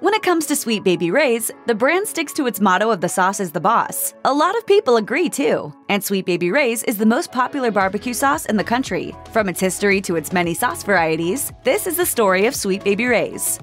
When it comes to Sweet Baby Ray's, the brand sticks to its motto of the sauce is the boss. A lot of people agree too. And Sweet Baby Ray's is the most popular barbecue sauce in the country. From its history to its many sauce varieties, this is the story of Sweet Baby Ray's.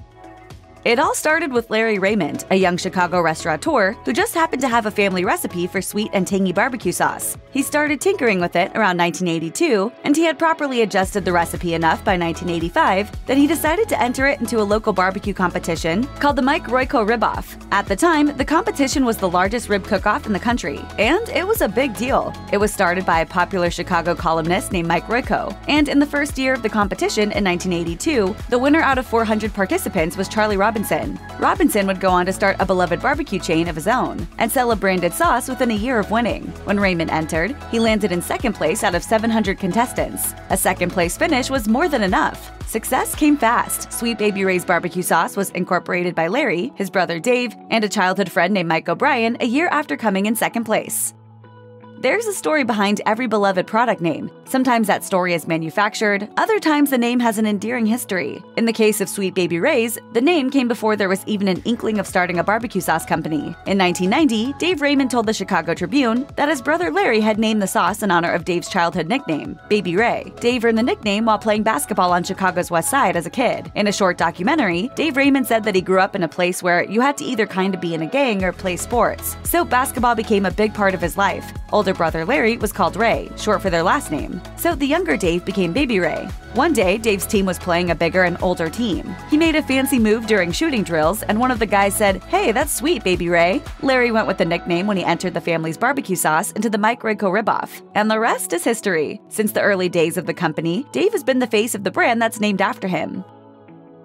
It all started with Larry Raymond, a young Chicago restaurateur who just happened to have a family recipe for sweet and tangy barbecue sauce. He started tinkering with it around 1982, and he had properly adjusted the recipe enough by 1985 that he decided to enter it into a local barbecue competition called the Mike Royko Rib Off. At the time, the competition was the largest rib cook-off in the country, and it was a big deal. It was started by a popular Chicago columnist named Mike Royko, and in the first year of the competition in 1982, the winner out of 400 participants was Charlie Robinson Robinson. Robinson would go on to start a beloved barbecue chain of his own and sell a branded sauce within a year of winning. When Raymond entered, he landed in second place out of 700 contestants. A second place finish was more than enough. Success came fast. Sweet Baby Ray's barbecue sauce was incorporated by Larry, his brother Dave, and a childhood friend named Mike O'Brien a year after coming in second place. There's a story behind every beloved product name. Sometimes that story is manufactured, other times the name has an endearing history. In the case of Sweet Baby Ray's, the name came before there was even an inkling of starting a barbecue sauce company. In 1990, Dave Raymond told the Chicago Tribune that his brother Larry had named the sauce in honor of Dave's childhood nickname, Baby Ray. Dave earned the nickname while playing basketball on Chicago's West Side as a kid. In a short documentary, Dave Raymond said that he grew up in a place where you had to either kind of be in a gang or play sports, so basketball became a big part of his life. Older brother Larry was called Ray, short for their last name, so the younger Dave became Baby Ray. One day, Dave's team was playing a bigger and older team. He made a fancy move during shooting drills, and one of the guys said, Hey, that's sweet, Baby Ray. Larry went with the nickname when he entered the family's barbecue sauce into the Mike Royko riboff. And the rest is history. Since the early days of the company, Dave has been the face of the brand that's named after him.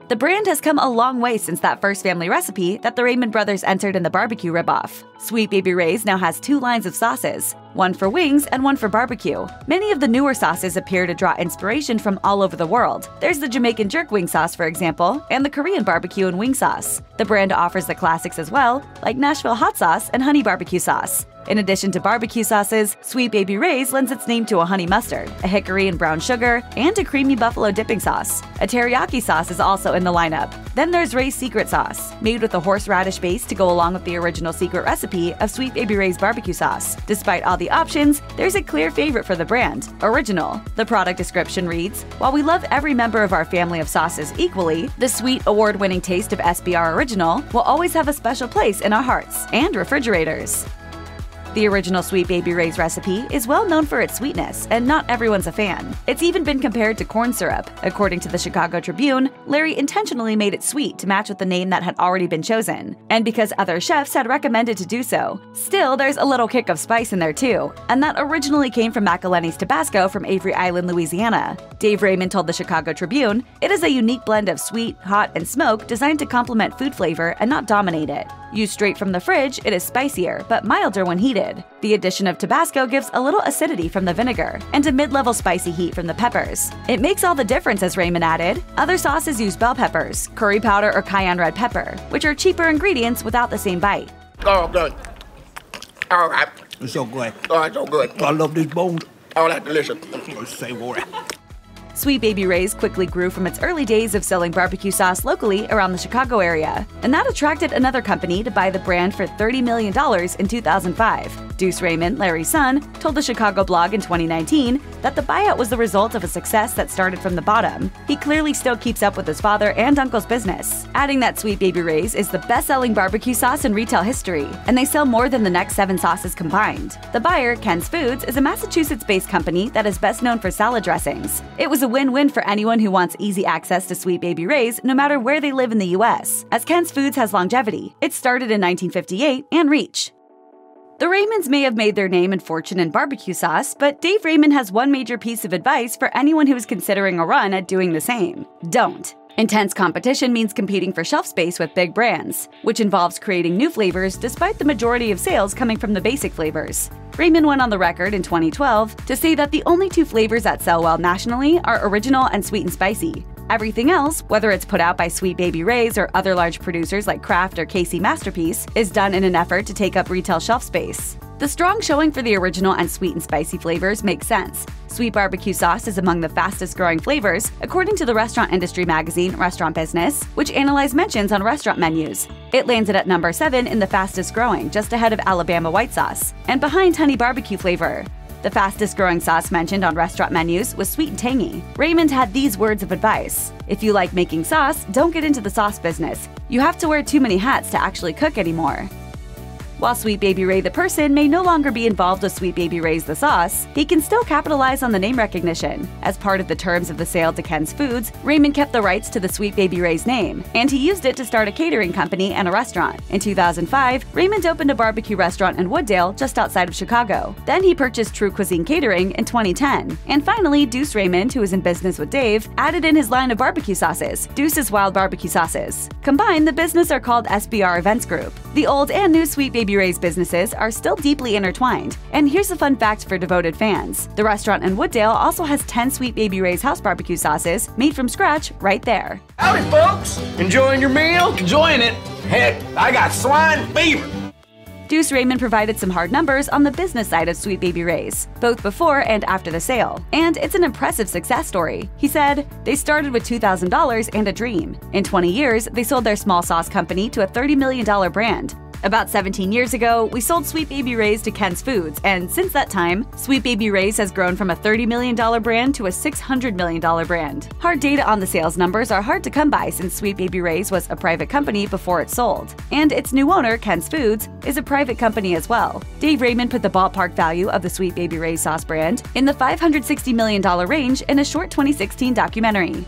The brand has come a long way since that first family recipe that the Raymond brothers entered in the barbecue riboff. Sweet Baby Ray's now has two lines of sauces, one for wings and one for barbecue. Many of the newer sauces appear to draw inspiration from all over the world. There's the Jamaican jerk wing sauce, for example, and the Korean barbecue and wing sauce. The brand offers the classics as well, like Nashville hot sauce and honey barbecue sauce. In addition to barbecue sauces, Sweet Baby Ray's lends its name to a honey mustard, a hickory and brown sugar, and a creamy buffalo dipping sauce. A teriyaki sauce is also in the lineup. Then there's Ray's Secret Sauce, made with a horseradish base to go along with the original secret recipe of Sweet Baby Ray's barbecue sauce. Despite all the options, there's a clear favorite for the brand Original. The product description reads While we love every member of our family of sauces equally, the sweet, award winning taste of SBR Original will always have a special place in our hearts and refrigerators. The original Sweet Baby Ray's recipe is well known for its sweetness, and not everyone's a fan. It's even been compared to corn syrup. According to the Chicago Tribune, Larry intentionally made it sweet to match with the name that had already been chosen, and because other chefs had recommended to do so. Still, there's a little kick of spice in there too, and that originally came from McIlhenny's Tabasco from Avery Island, Louisiana. Dave Raymond told the Chicago Tribune, It is a unique blend of sweet, hot, and smoke designed to complement food flavor and not dominate it. Used straight from the fridge, it is spicier, but milder when heated. The addition of Tabasco gives a little acidity from the vinegar and a mid-level spicy heat from the peppers. It makes all the difference, as Raymond added. Other sauces use bell peppers, curry powder, or cayenne red pepper, which are cheaper ingredients without the same bite. Oh, good. All right. It's so good. Oh, it's so good. I love this bone. Oh, that's delicious. It's savory. Sweet Baby Ray's quickly grew from its early days of selling barbecue sauce locally around the Chicago area, and that attracted another company to buy the brand for $30 million in 2005. Deuce Raymond, Larry's son, told the Chicago blog in 2019 that the buyout was the result of a success that started from the bottom. He clearly still keeps up with his father and uncle's business, adding that Sweet Baby Ray's is the best selling barbecue sauce in retail history, and they sell more than the next seven sauces combined. The buyer, Ken's Foods, is a Massachusetts based company that is best known for salad dressings. It was a win win for anyone who wants easy access to Sweet Baby Ray's no matter where they live in the US, as Ken's Foods has longevity. It started in 1958 and reach. The Raymonds may have made their name and fortune in barbecue sauce, but Dave Raymond has one major piece of advice for anyone who is considering a run at doing the same don't. Intense competition means competing for shelf space with big brands, which involves creating new flavors despite the majority of sales coming from the basic flavors. Raymond went on the record in 2012 to say that the only two flavors that sell well nationally are original and sweet and spicy. Everything else, whether it's put out by Sweet Baby Ray's or other large producers like Kraft or KC Masterpiece, is done in an effort to take up retail shelf space. The strong showing for the original and sweet and spicy flavors makes sense. Sweet barbecue sauce is among the fastest growing flavors, according to the restaurant industry magazine Restaurant Business, which analyzed mentions on restaurant menus. It landed at number 7 in the fastest growing, just ahead of Alabama white sauce, and behind honey barbecue flavor. The fastest growing sauce mentioned on restaurant menus was sweet and tangy. Raymond had these words of advice If you like making sauce, don't get into the sauce business. You have to wear too many hats to actually cook anymore. While Sweet Baby Ray the person may no longer be involved with Sweet Baby Ray's the sauce, he can still capitalize on the name recognition. As part of the terms of the sale to Ken's Foods, Raymond kept the rights to the Sweet Baby Ray's name, and he used it to start a catering company and a restaurant. In 2005, Raymond opened a barbecue restaurant in Wood Dale, just outside of Chicago. Then he purchased True Cuisine Catering in 2010. And finally, Deuce Raymond, who is in business with Dave, added in his line of barbecue sauces, Deuce's Wild Barbecue Sauces. Combined, the business are called SBR Events Group. The old and new Sweet Baby Ray's businesses are still deeply intertwined. And here's a fun fact for devoted fans the restaurant in Wood Dale also has 10 Sweet Baby Ray's house barbecue sauces made from scratch right there. Howdy, folks! Enjoying your meal? Enjoying it. Heck, I got swine fever. Deuce Raymond provided some hard numbers on the business side of Sweet Baby Ray's, both before and after the sale. And it's an impressive success story. He said, They started with $2,000 and a dream. In 20 years, they sold their small sauce company to a $30 million brand. About 17 years ago, we sold Sweet Baby Ray's to Ken's Foods, and since that time, Sweet Baby Ray's has grown from a $30 million brand to a $600 million brand. Hard data on the sales numbers are hard to come by since Sweet Baby Ray's was a private company before it sold. And its new owner, Ken's Foods, is a private company as well. Dave Raymond put the ballpark value of the Sweet Baby Ray's sauce brand in the $560 million range in a short 2016 documentary.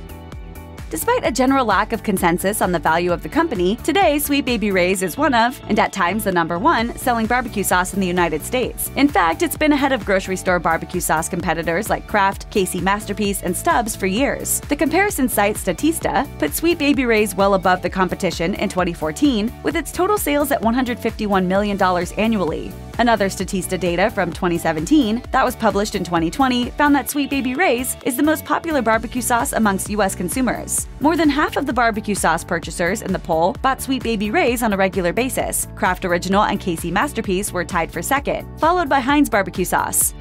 Despite a general lack of consensus on the value of the company, today Sweet Baby Ray's is one of, and at times the number one, selling barbecue sauce in the United States. In fact, it's been ahead of grocery store barbecue sauce competitors like Kraft, KC Masterpiece, and Stubb's for years. The comparison site Statista put Sweet Baby Ray's well above the competition in 2014, with its total sales at $151 million annually. Another Statista data from 2017 that was published in 2020 found that Sweet Baby Ray's is the most popular barbecue sauce amongst U.S. consumers. More than half of the barbecue sauce purchasers in the poll bought Sweet Baby Ray's on a regular basis. Kraft Original and KC Masterpiece were tied for second, followed by Heinz barbecue sauce.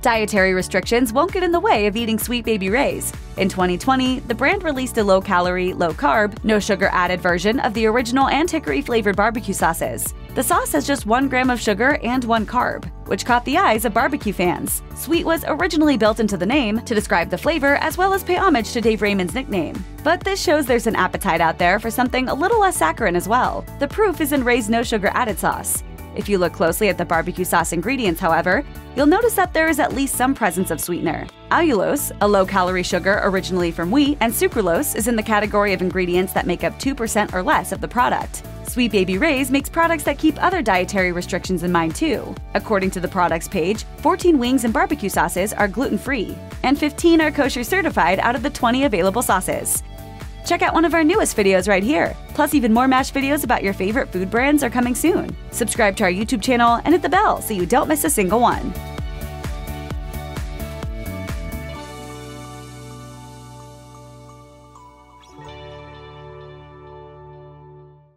Dietary restrictions won't get in the way of eating Sweet Baby Ray's. In 2020, the brand released a low calorie, low carb, no sugar added version of the original and hickory flavored barbecue sauces. The sauce has just 1 gram of sugar and 1 carb, which caught the eyes of barbecue fans. Sweet was originally built into the name to describe the flavor as well as pay homage to Dave Raymond's nickname. But this shows there's an appetite out there for something a little less saccharine as well. The proof is in Ray's no sugar added sauce. If you look closely at the barbecue sauce ingredients, however, you'll notice that there is at least some presence of sweetener. Allulose, a low calorie sugar originally from wheat, and sucralose is in the category of ingredients that make up 2% or less of the product. Sweet Baby Ray's makes products that keep other dietary restrictions in mind too. According to the products page, 14 wings and barbecue sauces are gluten free, and 15 are kosher certified out of the 20 available sauces. Check out one of our newest videos right here. Plus, even more MASH videos about your favorite food brands are coming soon. Subscribe to our YouTube channel and hit the bell so you don't miss a single one.